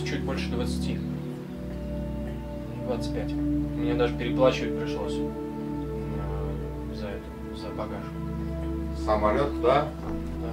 Где-то чуть больше 20. 25. Мне даже переплачивать пришлось э, за это, за багаж. Самолет, да? Да.